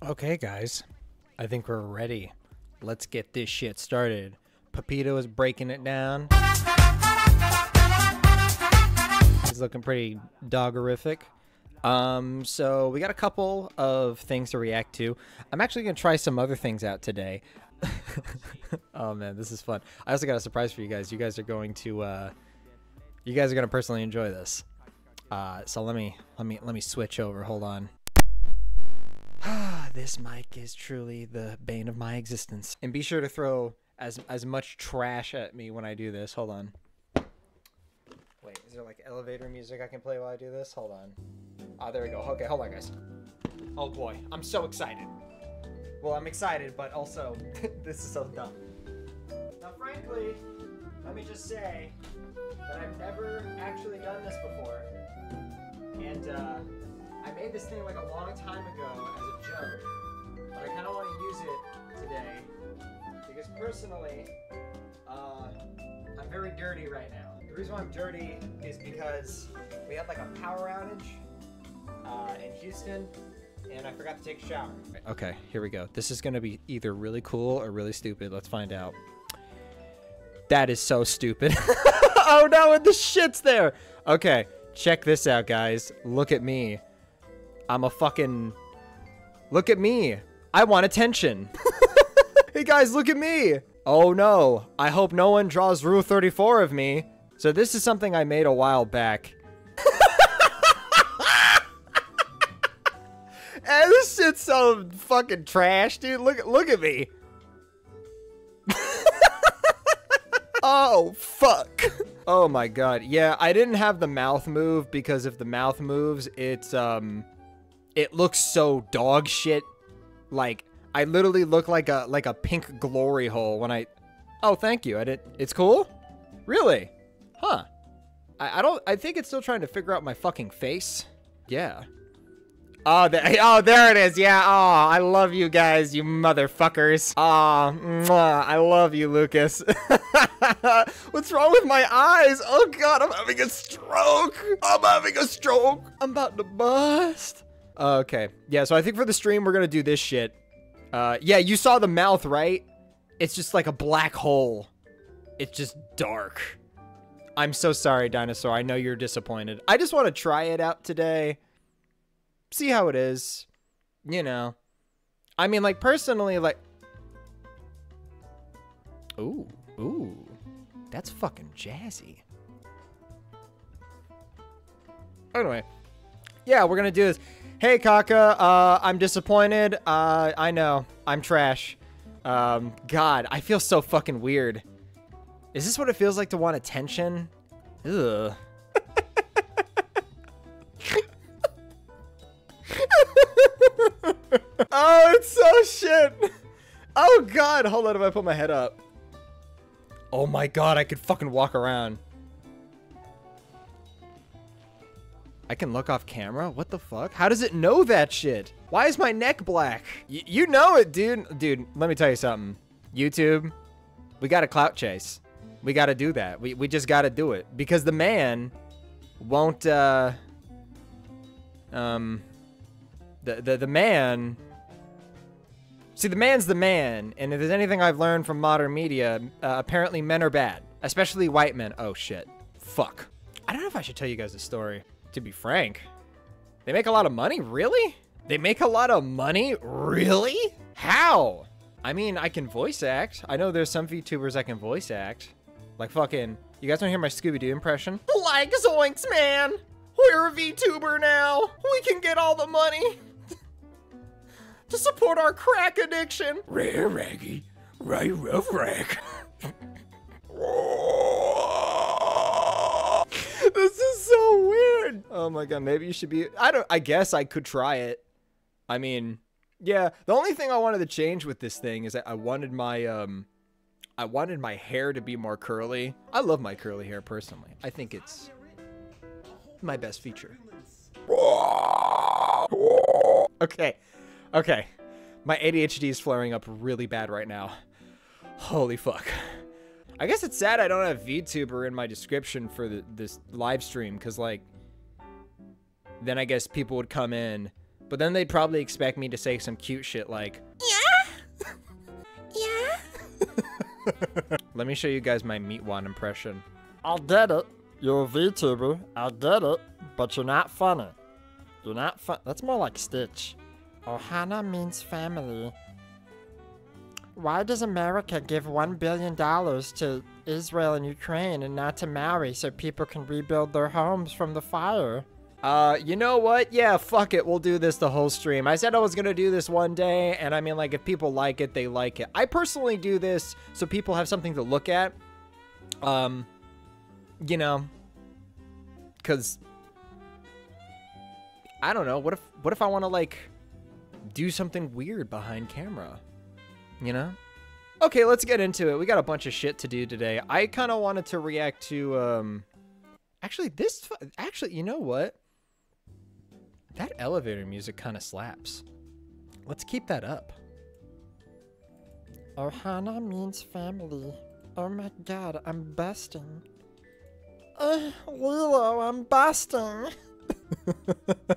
Okay, guys. I think we're ready. Let's get this shit started. Pepito is breaking it down. He's looking pretty doggerific. Um, so we got a couple of things to react to. I'm actually gonna try some other things out today. oh man, this is fun. I also got a surprise for you guys. You guys are going to, uh, you guys are gonna personally enjoy this. Uh, so let me, let me, let me switch over. Hold on. this mic is truly the bane of my existence. And be sure to throw as as much trash at me when I do this. Hold on. Wait, is there like elevator music I can play while I do this? Hold on. Ah, there we go. Okay, hold on, guys. Oh boy, I'm so excited. Well, I'm excited, but also this is so dumb. Now, frankly, let me just say that I've never actually done this before, and uh, I made this thing like a long time ago as a joke, but I kind of want to use it today because personally, uh, I'm very dirty right now. The reason why I'm dirty is because we had like a power outage uh, in Houston, and I forgot to take a shower. Okay, here we go. This is gonna be either really cool or really stupid. Let's find out. That is so stupid. oh no, and the shit's there. Okay, check this out, guys. Look at me. I'm a fucking. Look at me. I want attention. hey guys, look at me. Oh no. I hope no one draws Rule 34 of me. So this is something I made a while back. and this shit's so fucking trash, dude. Look look at me. oh fuck. Oh my god. Yeah, I didn't have the mouth move because if the mouth moves, it's um it looks so dog shit. Like I literally look like a like a pink glory hole when I Oh, thank you. I did It's cool? Really? Huh. I, I don't I think it's still trying to figure out my fucking face. Yeah. Oh, there, oh, there it is. Yeah. Oh, I love you guys, you motherfuckers. Oh, mwah, I love you, Lucas. What's wrong with my eyes? Oh God, I'm having a stroke. I'm having a stroke. I'm about to bust. Okay. Yeah. So I think for the stream we're gonna do this shit. Uh, yeah. You saw the mouth, right? It's just like a black hole. It's just dark. I'm so sorry, dinosaur. I know you're disappointed. I just want to try it out today see how it is. You know. I mean, like, personally, like... Ooh, ooh. That's fucking jazzy. Anyway. Yeah, we're gonna do this. Hey, Kaka, uh, I'm disappointed. Uh, I know. I'm trash. Um, God, I feel so fucking weird. Is this what it feels like to want attention? Ugh. oh, it's so shit. Oh god, hold on if I put my head up. Oh my god, I could fucking walk around. I can look off camera? What the fuck? How does it know that shit? Why is my neck black? Y you know it, dude. Dude, let me tell you something. YouTube, we got a clout chase. We got to do that. We, we just got to do it. Because the man won't, uh... Um the, the, the man... See, the man's the man, and if there's anything I've learned from modern media, uh, apparently men are bad. Especially white men. Oh, shit. Fuck. I don't know if I should tell you guys a story. To be frank. They make a lot of money? Really? They make a lot of money? Really? How? I mean, I can voice act. I know there's some VTubers I can voice act. Like fucking... You guys want to hear my Scooby-Doo impression? Like Zoinks, man! We're a VTuber now! We can get all the money! to support our crack addiction. Rare Raggy, right rough rack. this is so weird. Oh my god, maybe you should be. I don't. I guess I could try it. I mean, yeah. The only thing I wanted to change with this thing is that I wanted my um, I wanted my hair to be more curly. I love my curly hair personally. I think it's my best feature. Okay. Okay. My ADHD is flaring up really bad right now. Holy fuck. I guess it's sad I don't have VTuber in my description for the, this live stream, because, like, then I guess people would come in But then they'd probably expect me to say some cute shit like, Yeah? yeah? let me show you guys my Meatwad impression. I'll get it. You're a VTuber. I'll get it. But you're not funny. You're not fun. That's more like Stitch. Ohana means family. Why does America give $1 billion to Israel and Ukraine and not to Maui so people can rebuild their homes from the fire? Uh, you know what? Yeah, fuck it. We'll do this the whole stream. I said I was gonna do this one day, and I mean, like, if people like it, they like it. I personally do this so people have something to look at. Um, you know, because I don't know. What if what if I want to like do something weird behind camera? You know? Okay, let's get into it. We got a bunch of shit to do today. I kind of wanted to react to um actually this actually, you know what? That elevator music kind of slaps. Let's keep that up. Ohana means family. Oh my god, I'm busting. Uh, Lilo, I'm busting.